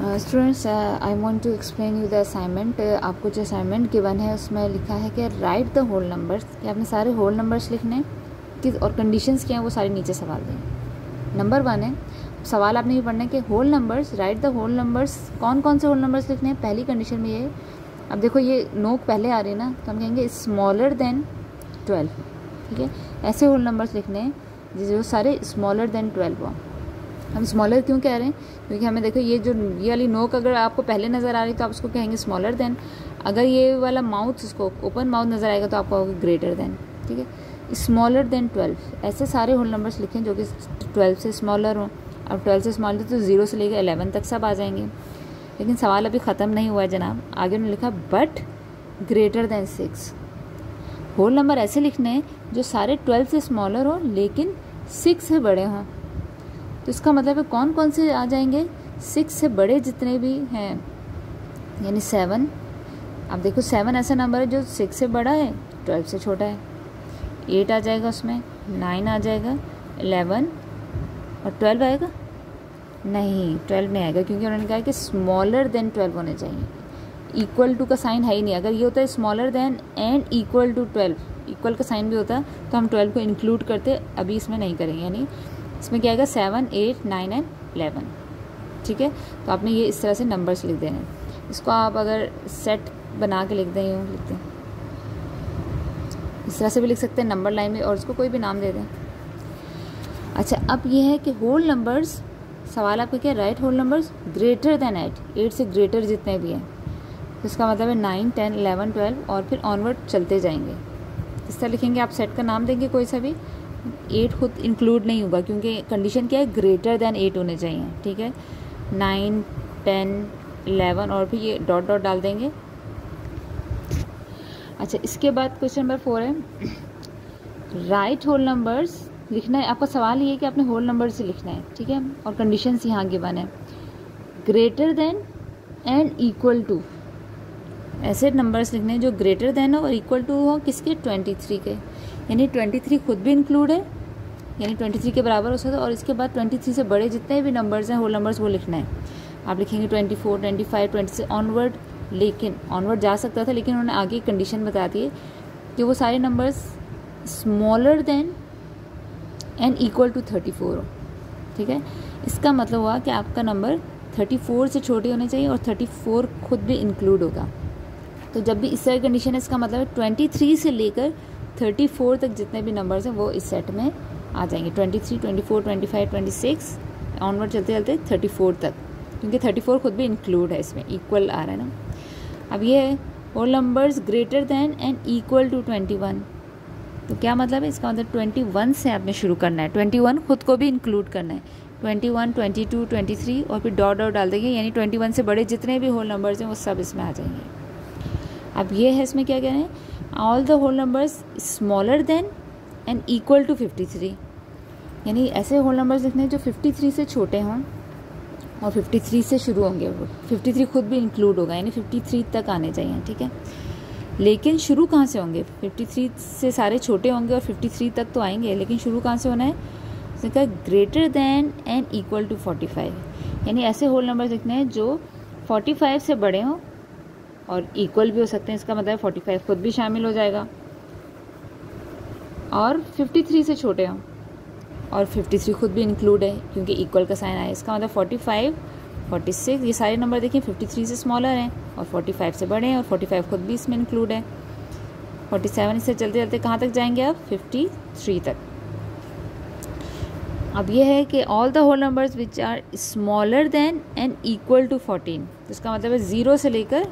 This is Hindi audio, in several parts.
Students I want to explain you the assignment आपको जो असाइनमेंट गिवन है, उसमें लिखा है कि राइट द होल नंबर्स कि आपने सारे होल नंबर्स लिखने कि और कंडीशंस क्या हैं, वो सारे नीचे सवाल दें। नंबर वन है, सवाल आपने ये पढ़ना है कि whole numbers right the whole numbers कौन कौन से होल नंबर्स लिखने हैं? पहली कंडीशन में ये अब देखो, ये नोक पहले आ रही है ना तो हम कहेंगे स्मॉलर देन ट्वेल्व ठीक है? ऐसे होल नंबर्स लिखने हैं जो सारे स्मॉलर देन ट्वेल्व हो। हम स्मॉलर क्यों कह रहे हैं? क्योंकि हमें देखो, ये जो, ये वाली नोक अगर आपको पहले नज़र आ रही तो आप उसको कहेंगे स्मॉलर देन अगर ये वाला माउथ इसको ओपन माउथ नज़र आएगा तो आपको ग्रेटर देन ठीक है? स्मॉलर देन ट्वेल्व ऐसे सारे होल नंबर्स लिखें जो कि ट्वेल्व से स्मॉलर हों। अब ट्वेल्व से स्मॉलर तो ज़ीरो से लेकर एलेवन तक सब आ जाएँगे। लेकिन सवाल अभी ख़त्म नहीं हुआ है जनाब। आगे उन्होंने लिखा but greater than six whole number ऐसे लिखने हैं जो सारे ट्वेल्व से स्मॉलर हों, लेकिन सिक्स से बड़े हों। तो इसका मतलब है कौन कौन से आ जाएँगे? सिक्स से बड़े जितने भी हैं, यानी सेवन अब देखो सेवन ऐसा नंबर है जो सिक्स से बड़ा है ट्वेल्व से छोटा है। एट आ जाएगा उसमें नाइन आ जाएगा एलेवन और ट्वेल्व आएगा? नहीं ट्वेल्व नहीं आएगा, क्योंकि उन्होंने कहा कि स्मॉलर देन ट्वेल्व होने चाहिए। इक्वल टू का साइन है ही नहीं। अगर ये होता है smaller than and equal to twelve equal का साइन भी होता तो हम ट्वेल्व को इंक्लूड करते, अभी इसमें नहीं करेंगे, यानी इसमें क्या आएगा? Seven eight nine and eleven ठीक है? तो आपने ये इस तरह से नंबर्स लिख देने इसको आप अगर सेट बना के लिख दें, यूँ लिख दें। इस तरह से भी लिख सकते हैं नंबर लाइन में और उसको कोई भी नाम दे दें। अच्छा अब ये है कि होल नंबर्स सवाल आपका क्या right whole numbers greater than eight eight से ग्रेटर जितने भी हैं। तो इसका मतलब है नाइन टेन एलेवन ट्वेल्व और फिर ऑनवर्ड चलते जाएँगे। इस तरह लिखेंगे, आप सेट का नाम देंगे कोई सा भी एट खुद इंक्लूड नहीं होगा, क्योंकि कंडीशन क्या है? ग्रेटर देन एट होने चाहिए, ठीक है? नाइन टेन एलेवन और फिर ये डॉट डॉट डाल देंगे। अच्छा इसके बाद क्वेश्चन नंबर फोर है। राइट होल नंबर्स लिखना है। आपका सवाल ये है कि आपने होल नंबर से लिखना है, ठीक है? और कंडीशंस यहाँ गिवन है। Greater than and equal to ऐसे नंबर्स लिखने जो ग्रेटर देन हो और इक्वल टू हो किसके? ट्वेंटी थ्री के। यानी ट्वेंटी थ्री खुद भी इंक्लूड है, यानी ट्वेंटी थ्री के बराबर हो सकता है और इसके बाद ट्वेंटी थ्री से बड़े जितने भी नंबर्स हैं होल नंबर्स वो लिखना है। आप लिखेंगे twenty four twenty five twenty से ऑनवर्ड लेकिन ऑनवर्ड जा सकता था, लेकिन उन्होंने आगे कंडीशन बता दी है कि वो सारे numbers smaller than and equal to thirty four हो। ठीक है? इसका मतलब हुआ कि आपका नंबर थर्टी फोर से छोटे होने चाहिए और थर्टी फोर खुद भी इंक्लूड होगा। तो जब भी इस तरह कंडीशन है, इसका मतलब ट्वेंटी थ्री से लेकर थर्टी फोर तक जितने भी नंबर्स हैं, वो इस सेट में आ जाएँगे। Twenty three twenty four twenty five twenty six onward चलते चलते थर्टी फोर तक। क्योंकि थर्टी फोर खुद भी इंक्लूड है इसमें इक्वल आ रहा है ना। अब ये है whole numbers greater than and equal to twenty one तो क्या मतलब है? इसका मतलब ट्वेंटी वन से आपने शुरू करना है। ट्वेंटी वन खुद को भी इंक्लूड करना है। Twenty one twenty two twenty three और फिर डॉट डॉट डाल देंगे। यानी ट्वेंटी वन से बड़े जितने भी होल नंबर्स हैं, वो सब इसमें आ जाएँगे। अब ये है इसमें क्या कह रहे हैं? All the whole numbers smaller than and equal to fifty three यानी ऐसे होल नंबर्स लिखने जो फिफ्टी थ्री से छोटे हों और फिफ्टी थ्री से शुरू होंगे वो। फिफ्टी थ्री खुद भी इंक्लूड होगा, यानी फिफ्टी थ्री तक आने चाहिए, ठीक है? लेकिन शुरू कहाँ से होंगे? फिफ्टी थ्री से सारे छोटे होंगे और फिफ्टी थ्री तक तो आएँगे, लेकिन शुरू कहाँ से होना है? उसने कहा greater than and equal to forty five यानी ऐसे होल नंबर लिखने हैं जो फोर्टी फाइव से बड़े हों और इक्वल भी हो सकते हैं, इसका मतलब फोर्टी फाइव खुद भी शामिल हो जाएगा। और फिफ्टी थ्री से छोटे हों, और फिफ्टी थ्री खुद भी इंक्लूड है, क्योंकि इक्वल का साइन आया इसका मतलब फोर्टी फाइव फोर्टी सिक्स ये सारे नंबर देखिए फिफ्टी थ्री से स्मॉलर हैं, और फोर्टी फाइव से बड़े हैं, और फोर्टी फाइव खुद भी इसमें इंक्लूड है। फोर्टी सेवन इससे चलते चलते कहाँ तक जाएँगे आप? फिफ्टी थ्री तक। अब यह है कि all the whole numbers which are smaller than and equal to fourteen इसका मतलब है ज़ीरो से लेकर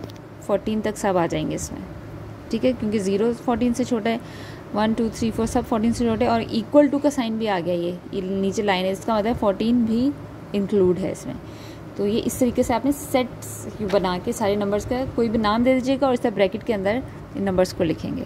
फोर्टीन तक सब आ जाएँगे इसमें। ठीक है? क्योंकि ज़ीरो फोर्टीन से छोटा है वन टू थ्री फोर सब फोर्टीन से छोटे और इक्वल टू का साइन भी आ गया ये। ये नीचे लाइन है, इसका मतलब फोर्टीन भी इंक्लूड है इसमें। तो ये इस तरीके से आपने सेट्स बना के सारे नंबर्स का कोई भी नाम दे दीजिएगा और इस तरह ब्रैकेट के अंदर इन नंबर्स को लिखेंगे।